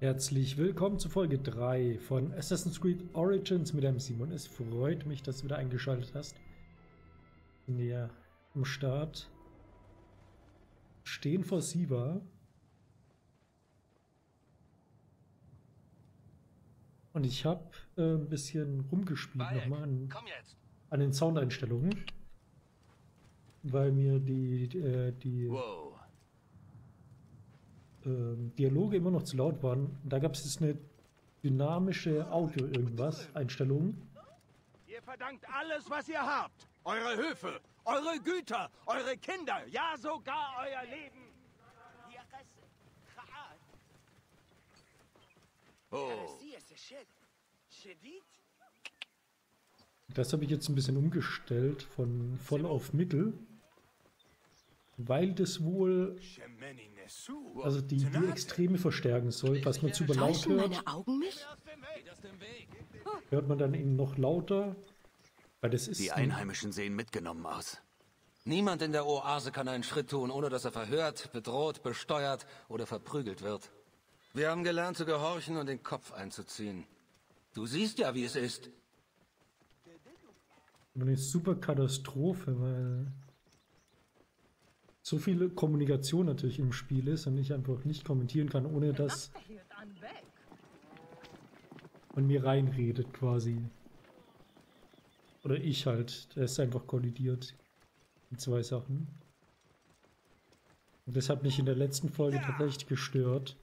Herzlich willkommen zu Folge 3 von Assassin's Creed Origins mit dem Simon. Es freut mich, dass du wieder eingeschaltet hast. Sind wir am Start. Stehen vor Siva. Und ich habe äh, ein bisschen rumgespielt nochmal an, an den Soundeinstellungen. Weil mir die, die, äh, die Wow. Ähm, Dialoge immer noch zu laut waren. Da gab es jetzt eine dynamische Audio-Irgendwas-Einstellung. Ihr verdankt alles, was ihr habt. Eure Höfe, eure Güter, eure Kinder, ja sogar euer Leben. Oh. Das habe ich jetzt ein bisschen umgestellt von voll auf mittel. Weil das wohl also die, die Extreme verstärken soll. Was man zu laut Täuschen hört, hört man dann eben noch lauter. Weil das ist Die ein- Einheimischen sehen mitgenommen aus. Niemand in der Oase kann einen Schritt tun, ohne dass er verhört, bedroht, besteuert oder verprügelt wird. Wir haben gelernt zu gehorchen und den Kopf einzuziehen. Du siehst ja, wie es ist. eine super Katastrophe, weil so viele Kommunikation natürlich im Spiel ist und ich einfach nicht kommentieren kann, ohne dass man mir reinredet quasi. Oder ich halt. Der ist einfach kollidiert. Die zwei Sachen. Und das hat mich in der letzten Folge tatsächlich gestört.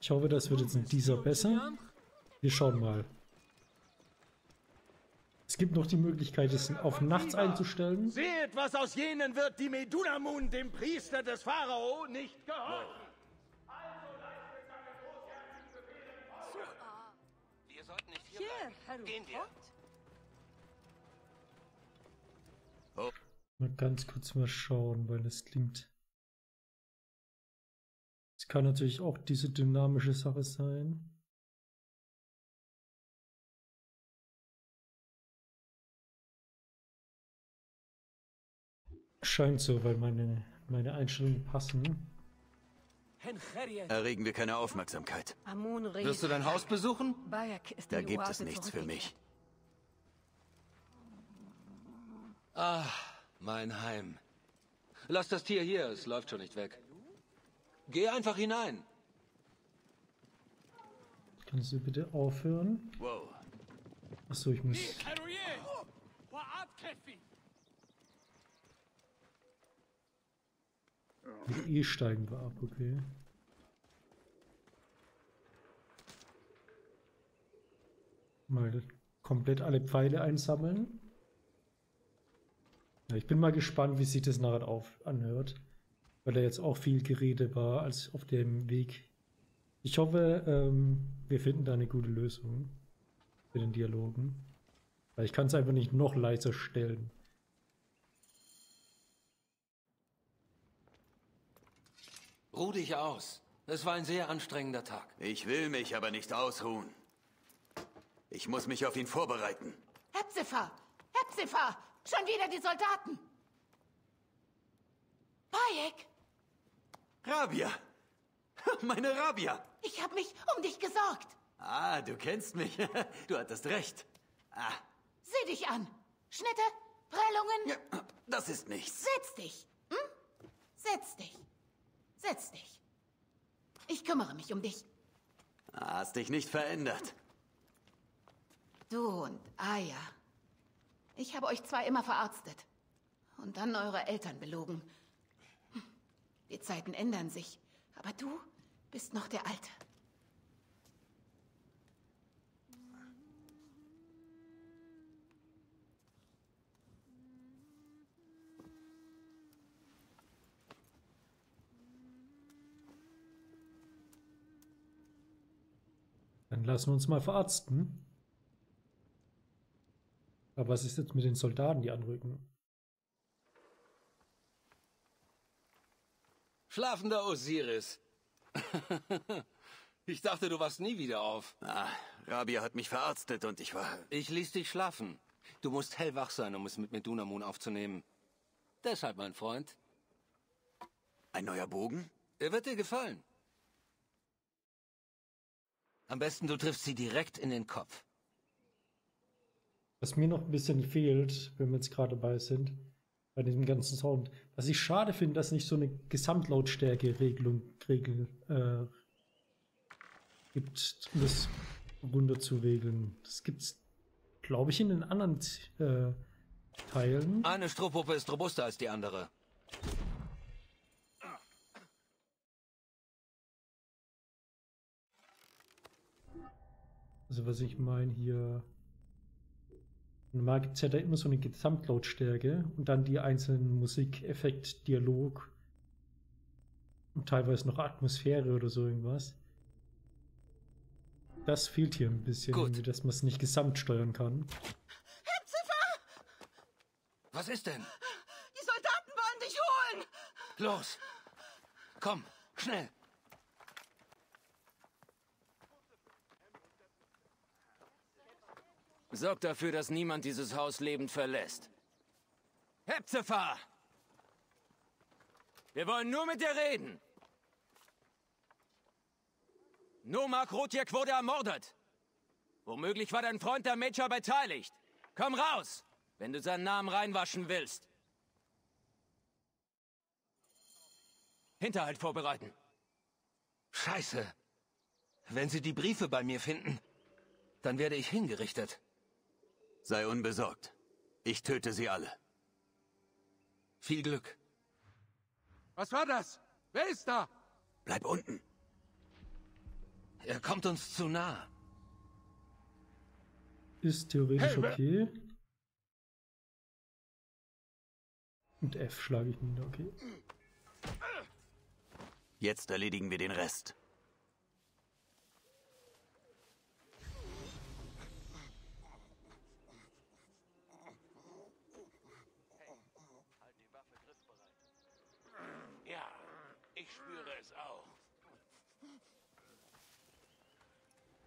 Ich hoffe, das wird jetzt in dieser besser. Wir schauen mal. Es gibt noch die Möglichkeit, es auf nachts einzustellen. Seht, was aus jenen wird, die Medunamun, dem Priester des Pharao, nicht gehorchen. Wir sollten nicht hier Hier, Gehen wir. Mal ganz kurz mal schauen, weil es klingt. Es kann natürlich auch diese dynamische Sache sein. Scheint so, weil meine, meine Einstellungen passen. Erregen wir keine Aufmerksamkeit. Wirst du dein Haus besuchen? Da gibt es nichts für mich. Ah, mein Heim. Lass das Tier hier, es läuft schon nicht weg. Geh einfach hinein. Kannst du bitte aufhören? Wow. Achso, ich muss. E steigen wir ab, okay. Mal komplett alle Pfeile einsammeln. Ja, ich bin mal gespannt, wie sich das nachher auf anhört. Weil da jetzt auch viel Gerede war als auf dem Weg. Ich hoffe, ähm, wir finden da eine gute Lösung für den Dialogen. Weil ich kann es einfach nicht noch leiser stellen. Ruh dich aus. Es war ein sehr anstrengender Tag. Ich will mich aber nicht ausruhen. Ich muss mich auf ihn vorbereiten. Hepzibah! Hepzibah! Schon wieder die Soldaten! Bayek! Rabia! Meine Rabia! Ich habe mich um dich gesorgt. Ah, du kennst mich. Du hattest recht. Ah, Sieh dich an. Schnitte, Prellungen. ja, das ist nichts. Setz dich. Hm? Setz dich. Setz dich. Ich kümmere mich um dich. Hast dich nicht verändert. Du und Aya. Ich habe euch zwei immer verarztet. Und dann eure Eltern belogen. Die Zeiten ändern sich. Aber du bist noch der Alte. Dann lassen wir uns mal verarzten. Aber was ist jetzt mit den Soldaten, die anrücken? Schlafender Osiris. ich dachte, du warst nie wieder auf. Ah, Rabia hat mich verarztet und ich war... Ich ließ dich schlafen. Du musst hellwach sein, um es mit Medunamun aufzunehmen. Deshalb, mein Freund. Ein neuer Bogen? Er wird dir gefallen. Am besten du triffst sie direkt in den Kopf. Was mir noch ein bisschen fehlt, wenn wir jetzt gerade dabei sind, bei diesem ganzen Sound, was ich schade finde, dass nicht so eine Gesamtlautstärke-Regelung Regel, äh, gibt, um das runter zu regeln. Das gibt's, glaube ich, in den anderen äh, Teilen. Eine Strohpuppe ist robuster als die andere. Also was ich meine hier. Normal gibt es ja da immer so eine Gesamtlautstärke und dann die einzelnen Musikeffekt, Dialog und teilweise noch Atmosphäre oder so irgendwas. Das fehlt hier ein bisschen, Gut. irgendwie, dass man es nicht gesamt steuern kann. Was ist denn? Die Soldaten wollen dich holen! Los! Komm, schnell! Sorg dafür, dass niemand dieses Haus lebend verlässt. Hepzefahr! Wir wollen nur mit dir reden. Nomak Rotjek wurde ermordet. Womöglich war dein Freund der Major beteiligt. Komm raus, wenn du seinen Namen reinwaschen willst. Hinterhalt vorbereiten. Scheiße. Wenn sie die Briefe bei mir finden, dann werde ich hingerichtet. Sei unbesorgt. Ich töte sie alle. Viel Glück. Was war das? Wer ist da? Bleib unten. Er kommt uns zu nah. Ist theoretisch okay. Und F schlage ich nieder, okay. Jetzt erledigen wir den Rest.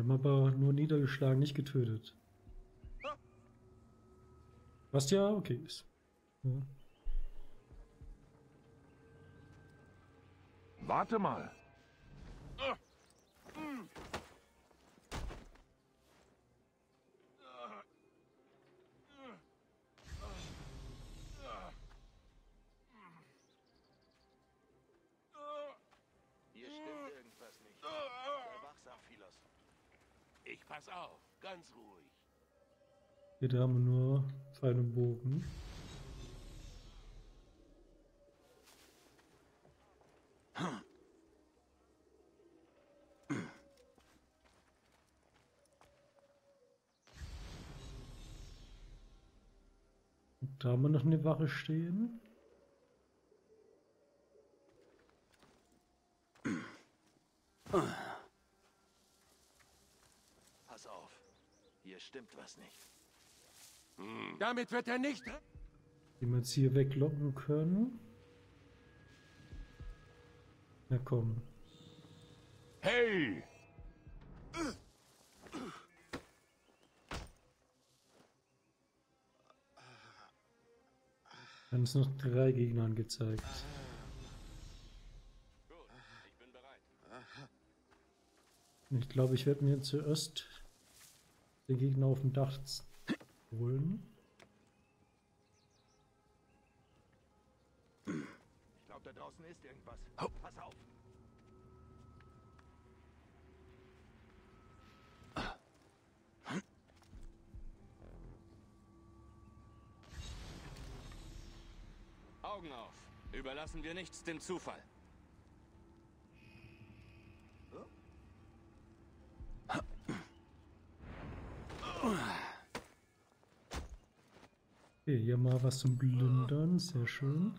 Wir haben aber nur niedergeschlagen, nicht getötet. Was ja okay ist. Ja. Warte mal. Pass auf, ganz ruhig. Hier haben wir nur Pfeil und Bogen. Und da haben wir noch eine Wache stehen. Pass auf. Hier stimmt was nicht. Damit wird er nicht... die wir jetzt hier weglocken können. Na komm. Hey! Dann ist noch drei Gegner angezeigt. Ich glaube, ich werde mir zuerst den Gegner auf dem Dach holen. Ich glaube, da draußen ist irgendwas. Pass auf. Augen auf. Überlassen wir nichts dem Zufall. Mal was zum Plündern, sehr schön.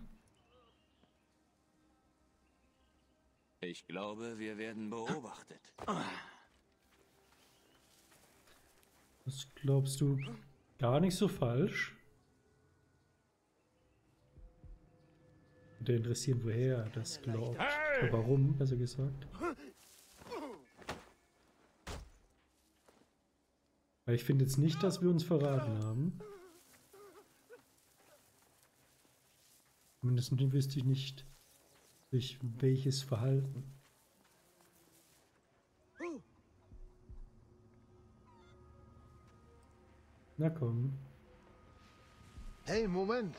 Ich glaube, wir werden beobachtet. Das glaubst du gar nicht so falsch. Würde interessieren, woher er das glaubt. Oder warum, besser gesagt. Weil ich finde jetzt nicht, dass wir uns verraten haben. Zumindest wüsste ich nicht, durch welches Verhalten. Na komm. Hey, Moment!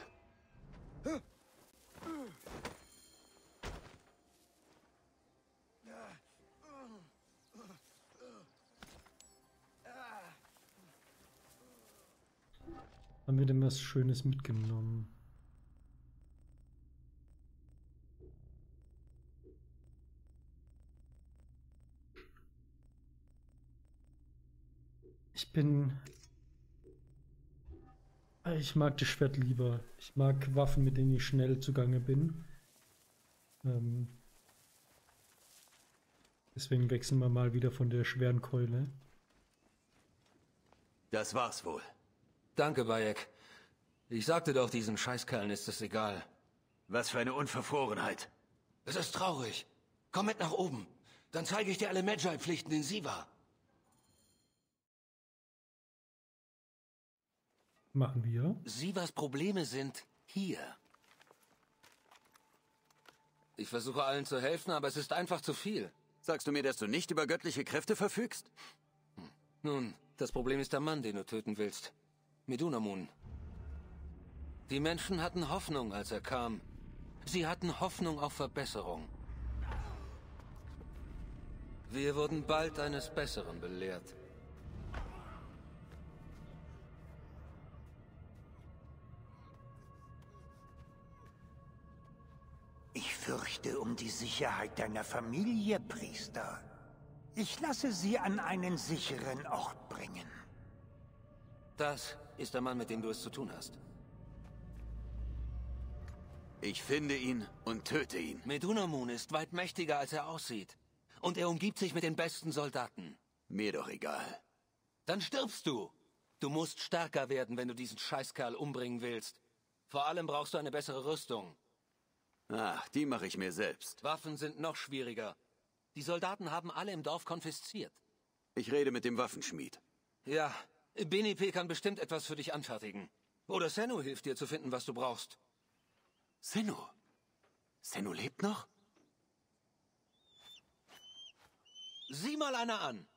Haben wir denn was Schönes mitgenommen? Ich bin. Ich mag das Schwert lieber. Ich mag Waffen, mit denen ich schnell zugange bin. Ähm deswegen wechseln wir mal wieder von der schweren Keule. Das war's wohl. Danke, Bayek. Ich sagte doch, diesen Scheißkerlen ist es egal. Was für eine Unverfrorenheit. Es ist traurig. Komm mit nach oben. Dann zeige ich dir alle Magi-Pflichten in Siva. Machen wir. Sivas Probleme sind hier. Ich versuche allen zu helfen, aber es ist einfach zu viel. Sagst du mir, dass du nicht über göttliche Kräfte verfügst? Nun, das Problem ist der Mann, den du töten willst. Medunamun. Die Menschen hatten Hoffnung, als er kam. Sie hatten Hoffnung auf Verbesserung. Wir wurden bald eines Besseren belehrt. Fürchte um die Sicherheit deiner Familie, Priester. Ich lasse sie an einen sicheren Ort bringen. Das ist der Mann, mit dem du es zu tun hast. Ich finde ihn und töte ihn. Medunamun ist weit mächtiger, als er aussieht. Und er umgibt sich mit den besten Soldaten. Mir doch egal. Dann stirbst du. Du musst stärker werden, wenn du diesen Scheißkerl umbringen willst. Vor allem brauchst du eine bessere Rüstung. Ach, die mache ich mir selbst. Waffen sind noch schwieriger. Die Soldaten haben alle im Dorf konfisziert. Ich rede mit dem Waffenschmied. Ja, Benipe kann bestimmt etwas für dich anfertigen. Oder Sennu hilft dir zu finden, was du brauchst. Sennu? Sennu lebt noch? Sieh mal einer an.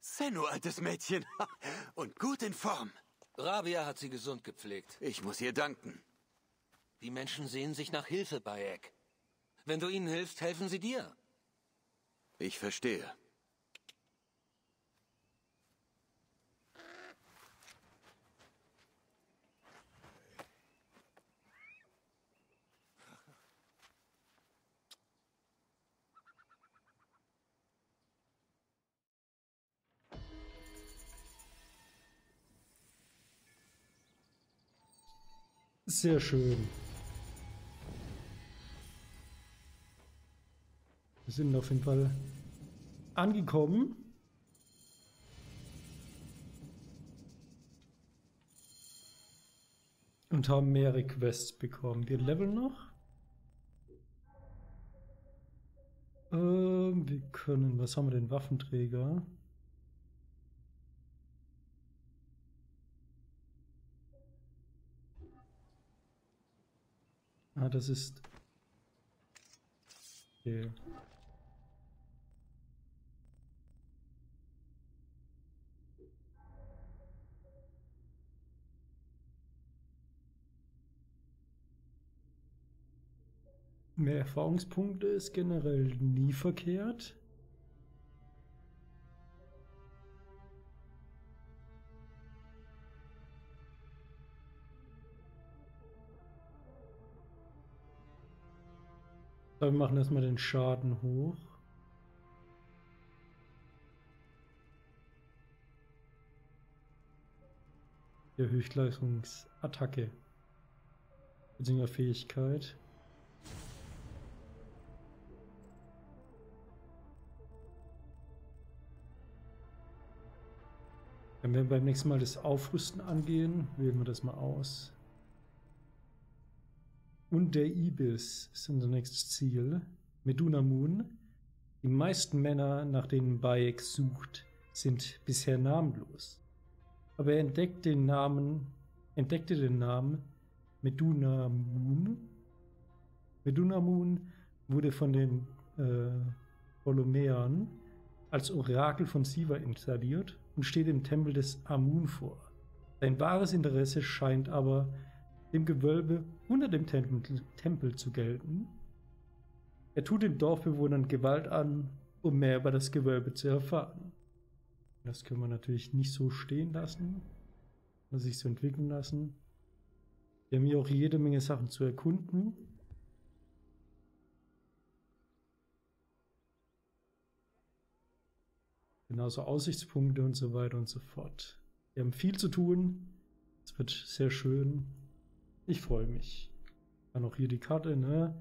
Sennu, altes Mädchen. Und gut in Form. Rabia hat sie gesund gepflegt. Ich muss ihr danken. Die Menschen sehen sich nach Hilfe, Bayek. Wenn du ihnen hilfst, helfen sie dir. Ich verstehe. Sehr schön. Wir sind auf jeden Fall angekommen. Und haben mehrere Quests bekommen. Wir leveln noch. Ähm, wir können, was haben wir denn? Waffenträger. Ah, das ist. Okay. Mehr Erfahrungspunkte ist generell nie verkehrt. Wir machen erstmal den Schaden hoch. Der Höchstleistungsattacke. Beziehungsweise Fähigkeit. Wenn wir beim nächsten Mal das Aufrüsten angehen, wählen wir das mal aus. Und der Ibis ist unser nächstes Ziel. Meduna Moon. Die meisten Männer, nach denen Bayek sucht, sind bisher namenlos. Aber er entdeckt den Namen, entdeckte den Namen Meduna Moon. Meduna Moon wurde von den äh, Ptolemäern als Orakel von Siva installiert und steht im Tempel des Amun vor. Sein wahres Interesse scheint aber dem Gewölbe unter dem Tempel, Tempel zu gelten. Er tut den Dorfbewohnern Gewalt an, um mehr über das Gewölbe zu erfahren. Das können wir natürlich nicht so stehen lassen, sich so entwickeln lassen. Wir haben hier auch jede Menge Sachen zu erkunden. Genauso Aussichtspunkte und so weiter und so fort. Wir haben viel zu tun. Es wird sehr schön. Ich freue mich. Dann auch hier die Karte, ne?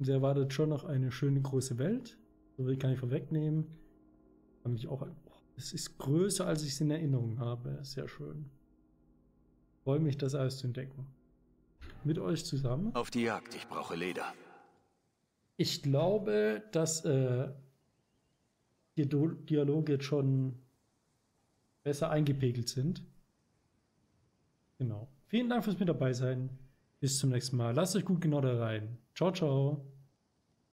Uns erwartet schon noch eine schöne große Welt. So will ich gar nicht vorwegnehmen. Kann mich auch. es ist größer, als ich es in Erinnerung habe. Sehr schön. Ich freue mich, das alles zu entdecken. Mit euch zusammen. Auf die Jagd, ich brauche Leder. Ich glaube, dass äh, die Dialoge jetzt schon besser eingepegelt sind. Genau. Vielen Dank fürs mit dabei sein. Bis zum nächsten Mal. Lasst euch gut genau da rein. Ciao, ciao.